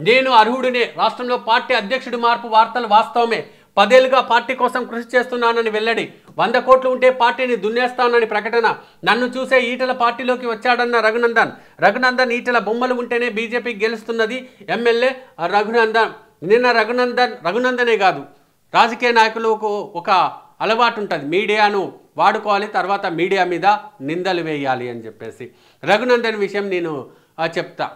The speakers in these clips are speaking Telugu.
నేను అర్హుడినే. రాష్ట్రంలో పార్టీ అధ్యక్షుడి మార్పు వార్తలు వాస్తవమే. పదేళ్ళుగా పార్టీ కోసం కృషి చేస్తున్నానని వెల్లడి. వంద కోట్లు ఉంటే పార్టీని దున్నేస్తానని ప్రకటన. నన్ను చూసే ఈటల పార్టీలోకి వచ్చాడన్న రఘునందన్. రఘునందన్ ఈటల బొమ్మలు ఉంటేనే బీజేపీ గెలుస్తున్నది. ఎమ్మెల్యే రఘునందన్. నిన్న రఘునందన్ రఘునందనే కాదు. రాజకీయ నాయకులకు ఒక అలవాటు ఉంటుంది మీడియాను వాడుకోవాలి తర్వాత మీడియా మీద నిందలు వేయాలి అని చెప్పేసి. రఘునందన్ విషయం నేను చెప్తాను చెప్తా.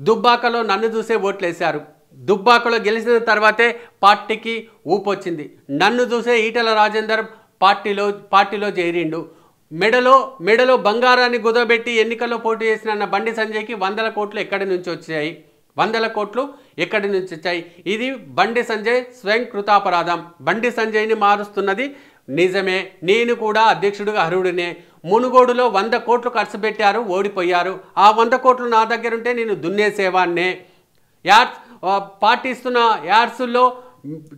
దుబ్బాకలో నన్ను చూసే ఓట్లేశారు. దుబ్బాకలో గెలిచిన తర్వాతే పార్టీకి ఊపొచ్చింది. నన్ను చూసే ఈటల రాజేందర్ పార్టీలో పార్టీలో చేరిండు. మెడలో మెడలో బంగారాన్ని గుదబెట్టి ఎన్నికల్లో పోటీ చేసిన బండి సంజయ్కి వందల కోట్లు ఎక్కడి నుంచి వచ్చాయి? వందల కోట్లు ఎక్కడి నుంచి వచ్చాయి? ఇది బండి సంజయ్ స్వయం కృతాపరాధం. బండి సంజయ్ని మారుస్తున్నది నిజమే. నేను కూడా అధ్యక్షుడిగా అర్హుడినే. మునుగోడులో వంద కోట్లు ఖర్చు పెట్టారు ఓడిపోయారు. ఆ వంద కోట్లు నా దగ్గర ఉంటే నేను దున్నేసేవాన్నే యాడ్స్ పాటిస్తున్న పార్టీ ఇస్తున్న యాడ్స్లో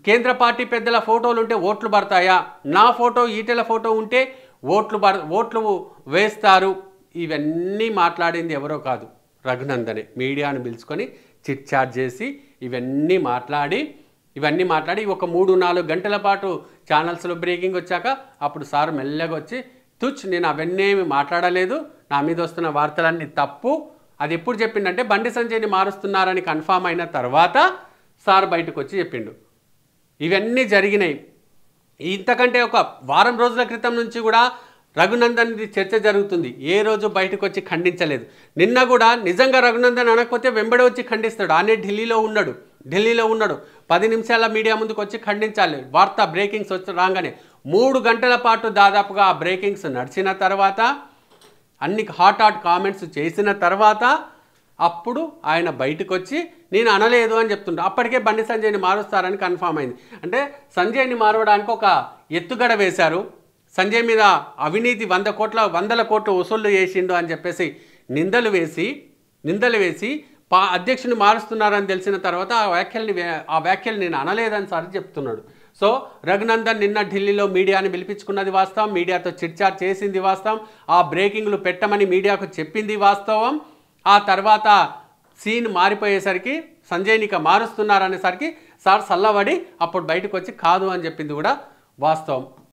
కేంద్ర పార్టీ పెద్దల ఫోటోలు ఉంటే ఓట్లు పడతాయా? నా ఫోటో ఈటెల ఫోటో ఉంటే ఓట్లు పడ ఓట్లు వేస్తారు. ఇవన్నీ మాట్లాడింది ఎవరో కాదు రఘునందనే. మీడియాను పిలుచుకొని చిట్ చాట్ చేసి ఇవన్నీ మాట్లాడి ఇవన్నీ మాట్లాడి ఒక మూడు నాలుగు గంటల పాటు ఛానల్స్లో బ్రేకింగ్ వచ్చాక అప్పుడు సార్ మెల్లగా వచ్చి తుచ్ నేను అవన్నీ ఏమి మాట్లాడలేదు. నా మీద వస్తున్న వార్తలన్నీ తప్పు. అది ఎప్పుడు చెప్పిండంటే బండి సంజయ్ని మారుస్తున్నారని కన్ఫామ్ అయిన తర్వాత సార్ బయటకు వచ్చి చెప్పిండు. ఇవన్నీ జరిగినాయి. ఇంతకంటే ఒక వారం రోజుల క్రితం నుంచి కూడా రఘునందన్ది చర్చ జరుగుతుంది. ఏ రోజు బయటకు వచ్చి ఖండించలేదు. నిన్న కూడా నిజంగా రఘునందన్ అనకపోతే వెంబడి వచ్చి ఖండిస్తాడు. ఆనే ఢిల్లీలో ఉన్నాడు. ఢిల్లీలో ఉన్నాడు. పది నిమిషాల మీడియా ముందుకు వచ్చి ఖండించాలి. వార్త బ్రేకింగ్స్ వచ్చి రాగానే మూడు గంటల పాటు దాదాపుగా ఆ బ్రేకింగ్స్ నడిచిన తర్వాత అన్ని హాట్ హాట్ కామెంట్స్ చేసిన తర్వాత అప్పుడు ఆయన బయటకు వచ్చి నేను అనలేదు అని చెప్తుంటా అప్పటికే బండి సంజయ్ని మారుస్తారని కన్ఫామ్ అయింది. అంటే సంజయ్ని మారవడానికి ఒక ఎత్తుగడ వేశారు. సంజయ్ మీద అవినీతి వంద కోట్ల వందల కోట్లు వసూళ్ళు చేసిండు అని చెప్పేసి నిందలు వేసి నిందలు వేసి పా అధ్యక్షుని మారుస్తున్నారని తెలిసిన తర్వాత ఆ వ్యాఖ్యల్ని ఆ వ్యాఖ్యలు నేను అనలేదని సార్ చెప్తున్నాడు. సో రఘునందన్ నిన్న ఢిల్లీలో మీడియాని పిలిపించుకున్నది వాస్తవం మీడియాతో చిట్చాట్ చేసింది వాస్తవం ఆ బ్రేకింగ్లు పెట్టమని మీడియాకు చెప్పింది వాస్తవం. ఆ తర్వాత సీన్ మారిపోయేసరికి సంజయ్నిక మారుస్తున్నారనేసరికి సార్ సల్లబడి అప్పుడు బయటకు వచ్చి కాదు అని చెప్పింది కూడా వాస్తవం.